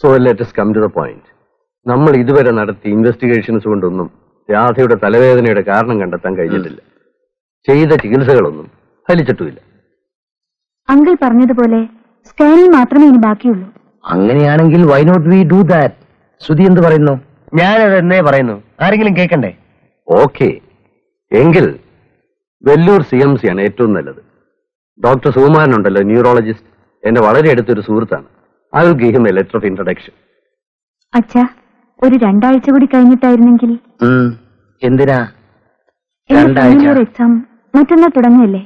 So let's come to the point നമ്മൾ ഇതുവരെ നടത്തിയ ഇൻവെസ്റ്റിഗേഷൻസ് കൊണ്ടൊന്നും രാധയുടെ തലവേദനയുടെ കാരണം കണ്ടെത്താൻ കഴിഞ്ഞിട്ടില്ല. ചെയ്ത ചികിത്സകളൊന്നും ഫലിച്ചിട്ടുമില്ല. അങ്കിൾ പറഞ്ഞതുപോലെ സ്കാനിങ് മാത്രമേ ഇനി ബാക്കിയുള്ളൂ. അങ്ങനെയാണെങ്കിൽ why not we do that Shruti എന്ത് പറയുന്നു? ഞാനത് എന്നേ പറയുന്നു. ആരെങ്കിലും കേൾക്കണ്ടേ? ഓക്കെ എങ്കിൽ വെല്ലൂർ സി എം സി ആണ് ഏറ്റവും നല്ലത്. ഡോക്ടർ സുകുമാരനുണ്ടല്ലോ ന്യൂറോളജിസ്റ്റ് എന്റെ വളരെ അടുത്തൊരു സുഹൃത്താണ്. I will give him a letter of introduction അച്ഛാ ഒരു രണ്ടാഴ്ച കൂടി കഴിഞ്ഞിട്ടായിരുന്നെങ്കിൽ. എന്തിനാ? എക്സാം മറ്റന്നാൾ തുടങ്ങുകയല്ലേ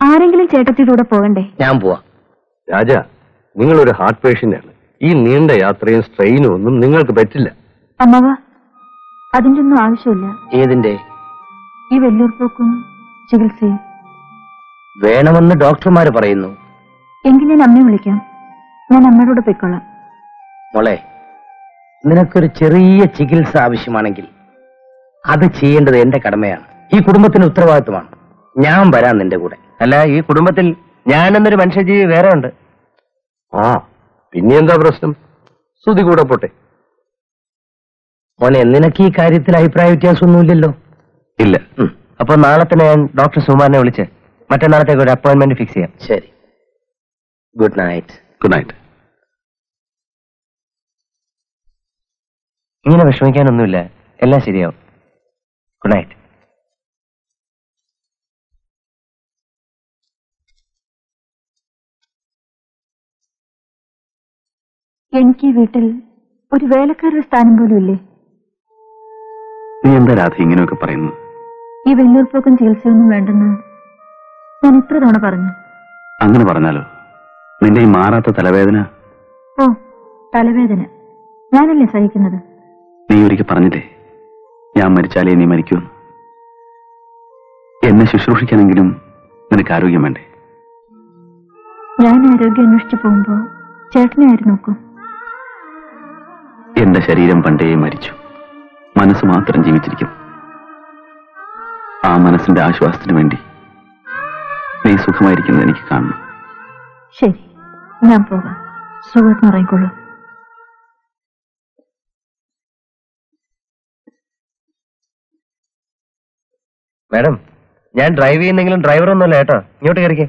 ആരെങ്കിലും ചേട്ടത്തിയുടെ കൂടെ പോകണ്ടേ? ഞാൻ പോവാ. രാജ ഒരു ഹാർട്ട് പേഷ്യന്റ് ആണ്. ഈ നീണ്ട യാത്രയും സ്ട്രെയിനും ഒന്നും നിങ്ങൾക്ക് പറ്റില്ല. അമ്മവ അതിന്റെ ഒന്നും ആവശ്യമില്ല. ഏതിന്റെ ഈ വെല്ലൂർ പോക്കും ചികിത്സയും. വേണമെന്ന് ഡോക്ടർമാര് പറയുന്നു. എങ്കിൽ ഞാൻ അമ്മയെ വിളിക്കാം. ഞാൻ അമ്മയുടെ കൂടെ പൊയ്ക്കൊള്ളാം മോളെ നിനക്കൊരു ചെറിയ ചികിത്സ ആവശ്യമാണെങ്കിൽ അത് ചെയ്യേണ്ടത് എന്റെ കടമയാണ്. ഈ കുടുംബത്തിന് ഉത്തരവാദിത്വമാണ്. ഞാൻ വരാം നിന്റെ കൂടെ. അല്ല ഈ കുടുംബത്തിൽ ഞാൻ എന്നൊരു മനുഷ്യജീവി വേറെ ഉണ്ട്. ആ പിന്നെ എന്താ പ്രശ്നം? ശ്രുതി കൂടെ പോട്ടെ. മോനെ നിനക്ക് ഈ കാര്യത്തിൽ അഭിപ്രായ വ്യത്യാസമൊന്നുമില്ലല്ലോ? ഇല്ല. അപ്പൊ നാളെ തന്നെ ഞാൻ ഡോക്ടർ സുമാറിനെ വിളിച്ച് മറ്റന്നാളത്തേക്ക് ഒരു അപ്പോയിന്റ്മെന്റ് ഫിക്സ് ചെയ്യാം. ശരി. Good night. ഗുഡ് നൈറ്റ് ഇങ്ങനെ വിഷമിക്കാനൊന്നുമില്ല. എല്ലാം ശരിയാവും. ഗുഡ് നൈറ്റ് എനിക്ക് ഈ വീട്ടിൽ ഒരു വേലക്കാരുടെ സ്ഥാനം പോലും ഇല്ലേ? നീ എന്താ രാധ ഇങ്ങനെയൊക്കെ പറയുന്നു ഈ വെല്ലൂർ പോക്കും ചികിത്സയൊന്നും വേണ്ടെന്ന് ഞാൻ എത്ര തവണ പറഞ്ഞു? അങ്ങനെ പറഞ്ഞാലോ? നിന്റെ ഈ മാറാത്ത തലവേദന? ഓ തലവേദന. ഞാനല്ലേ സഹിക്കുന്നത്? നീ ഒരിക്കൽ പറഞ്ഞില്ലേ ഞാൻ മരിച്ചാലേ നീ മരിക്കൂ എന്നെ? ശുശ്രൂഷിക്കാനെങ്കിലും നിനക്ക് ആരോഗ്യം വേണ്ടേ? ഞാൻ ആരോഗ്യം അന്വേഷിച്ചു പോകുമ്പോ ചേട്ടനെ ആര് നോക്കൂ? എന്റെ ശരീരം പണ്ടേ മരിച്ചു. മനസ്സ് മാത്രം ജീവിച്ചിരിക്കും. ആ മനസ്സിന്റെ ആശ്വാസത്തിന് വേണ്ടി നീ സുഖമായിരിക്കുന്നത് എനിക്ക് കാണണം. ശരി. ഞാൻ പോകാം. സുഖത്തിന് ഇറങ്ങിക്കൊള്ളൂ മാഡം ഞാൻ ഡ്രൈവ് ചെയ്യുന്നെങ്കിലും ഡ്രൈവർ ഒന്നുമല്ല കേട്ടോ. ഇങ്ങോട്ട് കയറിക്കേ.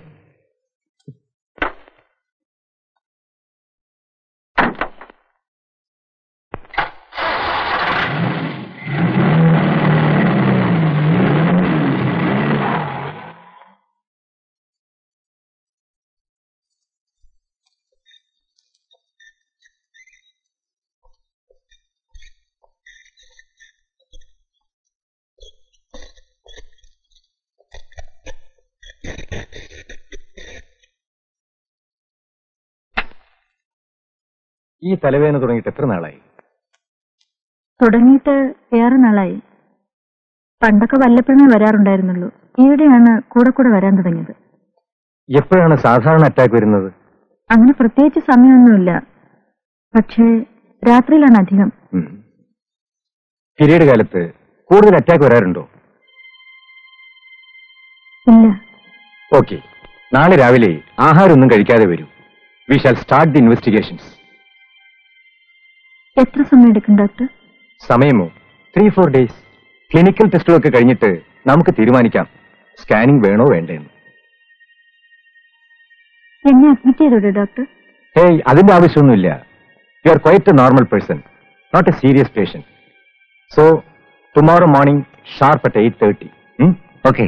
ഈ തലവേദന തുടങ്ങിയിട്ട് എത്ര നാളായി? തുടങ്ങിയിട്ട് ഏറെ നാളായി. പണ്ടൊക്കെ വല്ലപ്പോഴേ വരാറുണ്ടായിരുന്നുള്ളൂ. ഈയിടെയാണ് കൂടെ കൂടെ വരാൻ തുടങ്ങിയത്. എപ്പോഴാണ് സാധാരണ അറ്റാക്ക് വരുന്നത്? അങ്ങനെ പ്രത്യേകിച്ച് സമയമൊന്നുമില്ല. പക്ഷേ രാത്രിയിലാണ് അധികം. പീരീഡ് കാലത്ത് കൂടുതൽ അറ്റാക്ക് വരാറുണ്ടോ? ഇല്ല. ഓക്കെ നാളെ രാവിലെ ആഹാരമൊന്നും കഴിക്കാതെ വരും. We shall start the investigations എത്ര സമയം എടുക്കും ഡോക്ടർ? സമയമോ? ത്രീ ഫോർ ഡേയ്സ് ക്ലിനിക്കൽ ടെസ്റ്റുകളൊക്കെ കഴിഞ്ഞിട്ട് നമുക്ക് തീരുമാനിക്കാം. സ്കാനിംഗ് വേണോ വേണ്ടെന്ന്. എന്നെ അഡ്മിറ്റ് ചെയ്തോടെ ഡോക്ടർ? ഹേയ് അതിന്റെ ആവശ്യമൊന്നുമില്ല. You are quite a normal person not a serious patient so tomorrow morning sharp at eight thirty okay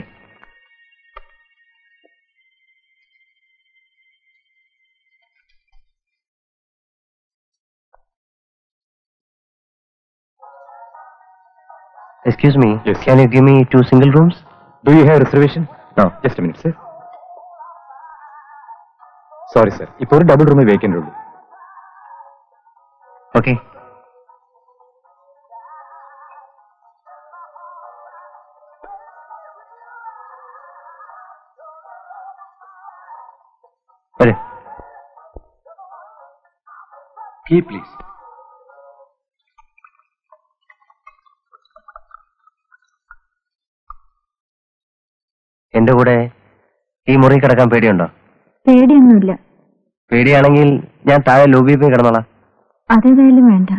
Excuse me, Yes. can you give me two single rooms? Do you have reservation no just minute sir sorry sir ഇപ്പോൾ ഒരു double റൂമേ vacant ഉള്ളൂ Okay. വരൂ key please എന്റെ കൂടെ ഈ മുറി കിടക്കാൻ പേടിയുണ്ടോ? പേടിയൊന്നുമില്ല. പേടിയാണെങ്കിൽ ഞാൻ താഴെ ലോബിയിൽ പോയി കിടന്നോളാം. അതേതായാലും വേണ്ട.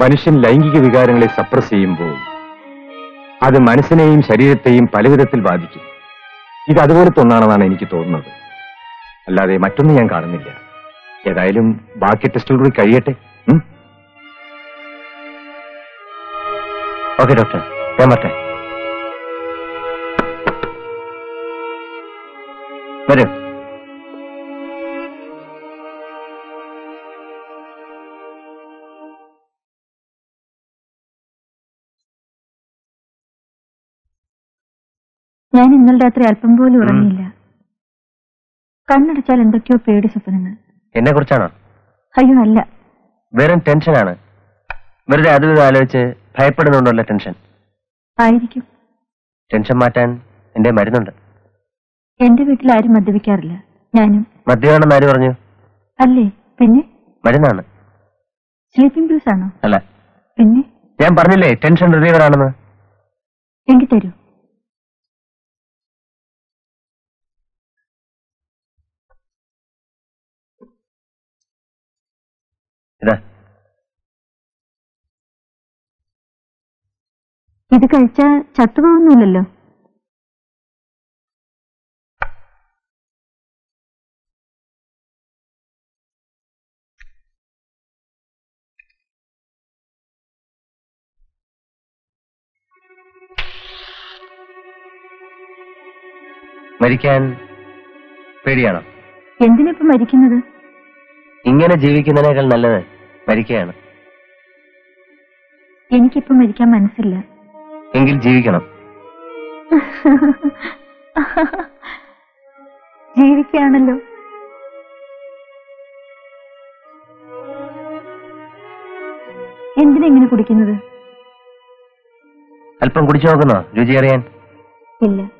മനുഷ്യൻ ലൈംഗിക വികാരങ്ങളെ സപ്രസ് ചെയ്യുമ്പോൾ അത് മനസ്സിനെയും ശരീരത്തെയും പലവിധത്തിൽ ബാധിക്കും. ഇത് അതുപോലത്തെ ഒന്നാണെന്നാണ് എനിക്ക് തോന്നുന്നത്. അല്ലാതെ മറ്റൊന്നും ഞാൻ കാണുന്നില്ല. ഏതായാലും ബാക്കി ടെസ്റ്റുകൾ കൂടി കഴിയട്ടെ? Okay doctor. ഞാൻ പറ്റേ ഞാൻ ഇന്നലെ രാത്രി അല്പം പോലും ഉറങ്ങിയില്ല. കണ്ണടച്ചാൽ എന്തൊക്കെയോ പേടി സ്വപ്നങ്ങൾ. എന്നെ കുറിച്ചാണോ? അയ്യോ അല്ല. വെറും ടെൻഷനാണ്. വെറുതെ അത് ആലോചിച്ച് ഭയപ്പെടുന്നുണ്ടല്ലോ ടെൻഷൻ. ആയിരിക്കും. ടെൻഷൻ മാറ്റാൻ എന്റെ മരുന്നുണ്ട്. എന്റെ വീട്ടിൽ ആരും മദ്യപിക്കാറില്ല. ഞാനും. മദ്യമാണെന്ന് ആര് പറഞ്ഞു? അല്ലേ? പിന്നെ? മരുന്നാണ്. സ്ലീപ്പിംഗ് പിൽസ് ആണോ? അല്ല. പിന്നെ? ഞാൻ പറഞ്ഞില്ലേ ടെൻഷൻ റിലീവർ ആണെന്ന് എങ്കിൽ തരൂ. ഇതാ. കഴിച്ചാ ചത്തുപോകുന്നില്ലല്ലോ മരിക്കാൻ പേടിയാണോ? എന്തിനിപ്പോ മരിക്കുന്നത്? ഇങ്ങനെ ജീവിക്കുന്നതിനേക്കാൾ നല്ലത് മരിക്കുകയാണ്. എനിക്കിപ്പോ മരിക്കാൻ മനസ്സില്ല. എങ്കിൽ ജീവിക്കണം. ജീവിക്കുകയാണല്ലോ. എന്തിനെങ്ങനെ കുടിക്കുന്നത്? അല്പം കുടിച്ചു നോക്കുന്നോ? രുചി അറിയാൻ ഇല്ല.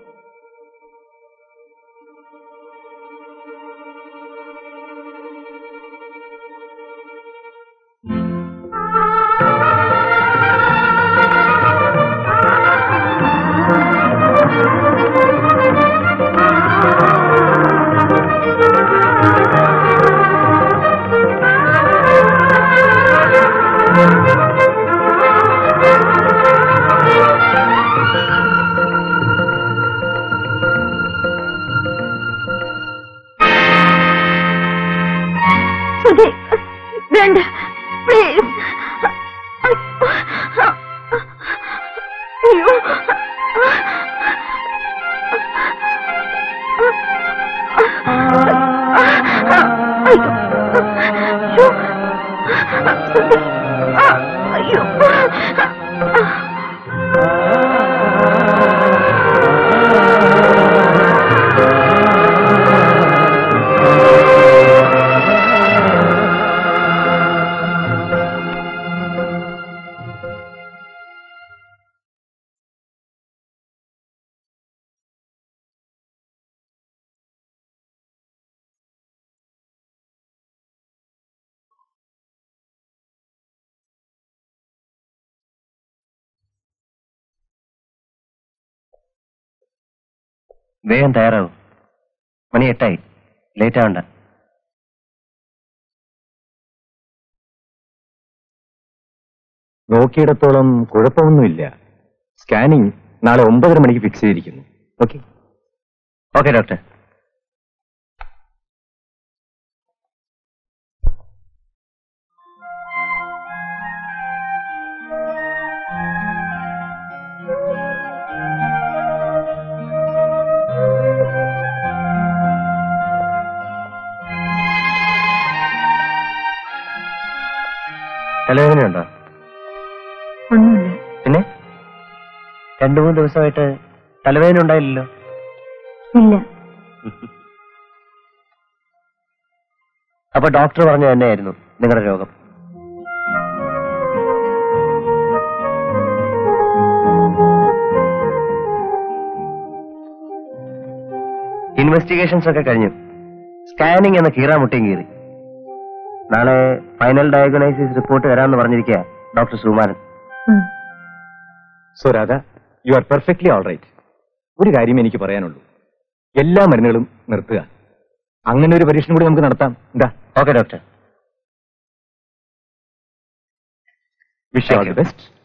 വേഗം തയ്യാറാവും മണി എട്ടായി. ലേറ്റ് ആവണ്ട. നോക്കിയിടത്തോളം കുഴപ്പമൊന്നുമില്ല. സ്കാനിങ് നാളെ ഒമ്പതര മണിക്ക് ഫിക്സ് ചെയ്തിരിക്കുന്നു. ഓക്കെ ഓക്കെ ഡോക്ടർ തലവേദനയുണ്ടോ? ഒന്നുമില്ല. പിന്നെ? രണ്ടു മൂന്ന് ദിവസമായിട്ട് തലവേദന ഉണ്ടായില്ലല്ലോ? ഇല്ല. അപ്പൊ ഡോക്ടർ പറഞ്ഞ തന്നെയായിരുന്നു നിങ്ങളുടെ രോഗം. ഇൻവെസ്റ്റിഗേഷൻസ് ഒക്കെ കഴിഞ്ഞു. സ്കാനിങ് എന്ന കീറാമുട്ടിയും കീറി. നാളെ ഫൈനൽ ഡയഗ്നോസിസ് റിപ്പോർട്ട് വരാമെന്ന് പറഞ്ഞിരിക്കുക doctor Sukumaran. So Radha you are perfectly all right ഒരു കാര്യം എനിക്ക് പറയാനുള്ളൂ. എല്ലാ മരുന്നുകളും നിർത്തുക. അങ്ങനെ ഒരു പരീക്ഷണം കൂടി നമുക്ക് നടത്താം. എന്താ? Okay doctor wish all the best